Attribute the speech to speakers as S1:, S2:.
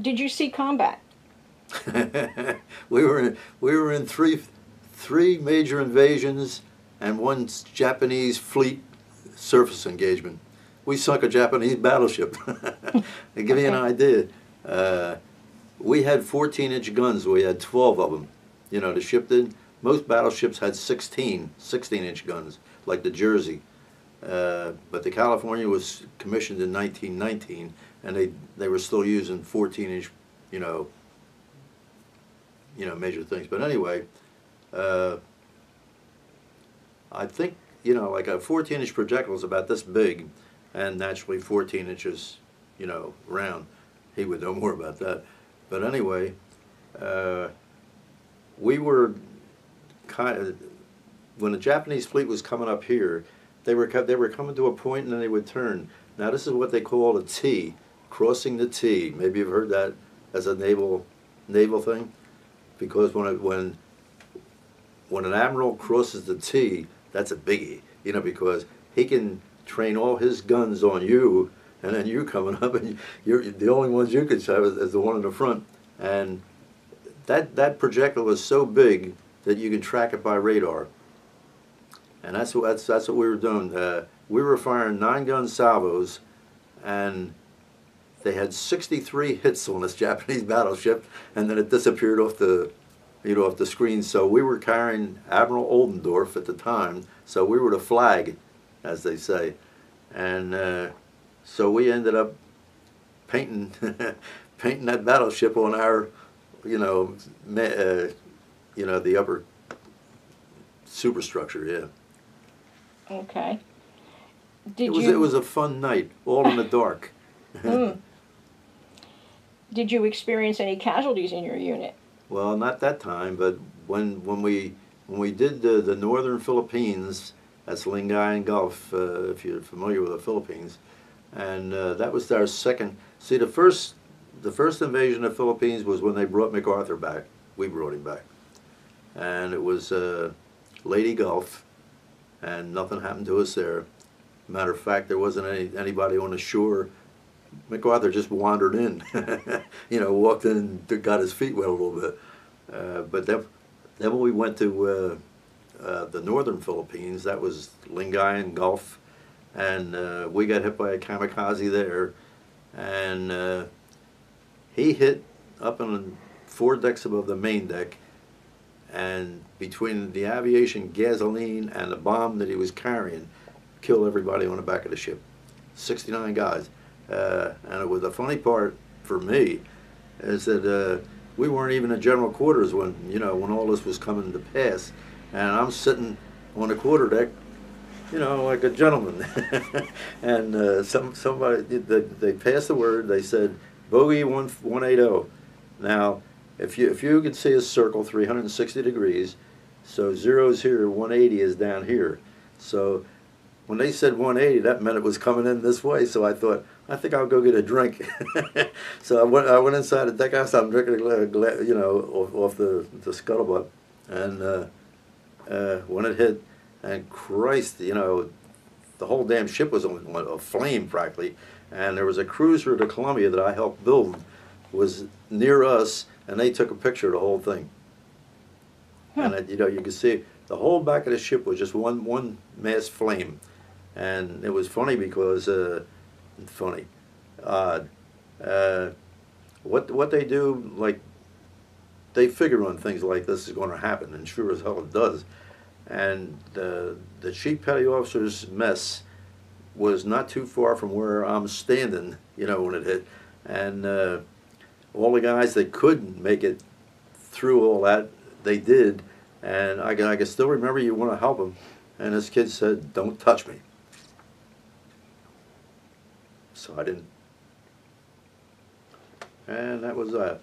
S1: Did you see combat?
S2: we were in, we were in three three major invasions and one Japanese fleet surface engagement. We sunk a Japanese battleship. to give you an idea, uh, we had 14 inch guns. We had 12 of them. You know, the ship did. Most battleships had 16, 16 inch guns, like the Jersey. Uh, but the California was commissioned in 1919, and they they were still using 14 inch, you know, you know, major things. But anyway, uh, I think you know, like a 14 inch projectile is about this big, and naturally 14 inches, you know, round. He would know more about that. But anyway, uh, we were kind of when the Japanese fleet was coming up here, they were they were coming to a point and then they would turn. Now this is what they call a T, crossing the T. Maybe you've heard that as a naval naval thing, because when it, when when an admiral crosses the T, that's a biggie, you know, because he can train all his guns on you, and then you coming up and you're the only ones you could have is, is the one in the front, and that that projectile was so big that you can track it by radar. And that's what that's that's what we were doing. Uh, we were firing nine gun salvos, and they had 63 hits on this Japanese battleship, and then it disappeared off the you know, off the screen. So we were carrying Admiral Oldendorf at the time. So we were the flag, as they say. And uh, so we ended up painting, painting that battleship on our, you know, uh, you know, the upper superstructure. Yeah.
S1: Okay. Did
S2: it was
S1: you?
S2: it was a fun night, all in the dark.
S1: Mm. Did you experience any casualties in your unit?
S2: Well, not that time, but when when we when we did the, the northern Philippines, that's Lingayen Gulf, uh, if you're familiar with the Philippines, and uh, that was our second. See, the first the first invasion of the Philippines was when they brought MacArthur back. We brought him back, and it was uh, Leyte Gulf, and nothing happened to us there. Matter of fact, there wasn't any anybody on the shore MacArthur just wandered in, you know, walked in and got his feet wet a little bit. Uh, but then, then when we went to uh, uh, the northern Philippines, that was Lingayen Gulf, and uh, we got hit by a kamikaze there, and uh, he hit up on four decks above the main deck, and between the aviation gasoline and the bomb that he was carrying, killed everybody on the back of the ship. 69 guys. Uh, and it was the funny part for me is that uh, we weren't even in general quarters when you know when all this was coming to pass, and I'm sitting on the quarter deck, you know, like a gentleman, and uh, some somebody they, they passed the word. They said bogey one one eight zero. Now, if you if you can see a circle 360 degrees, so zero is here, 180 is down here. So when they said 180, that meant it was coming in this way. So I thought, I think I'll go get a drink. so I went, I went inside the deck house. I'm drinking a glass, you know, off, off, the, the scuttlebutt. And uh, uh, when it hit, and Christ, you know, the whole damn ship was on a flame practically. And there was a cruiser to Columbia that I helped build, was near us, and they took a picture of the whole thing. Huh. And it, you know, you could see the whole back of the ship was just one one mass flame, and it was funny because. Uh, funny, odd. Uh, what what they do, like, they figure on things like this is going to happen, and sure as hell it does. And the the chief petty officer's mess was not too far from where I'm standing, you know, when it hit, and uh, all the guys that couldn't make it through all that, they did, and I can I can still remember you want to help them, and this kid said, "Don't touch me." so I didn't. And that was that.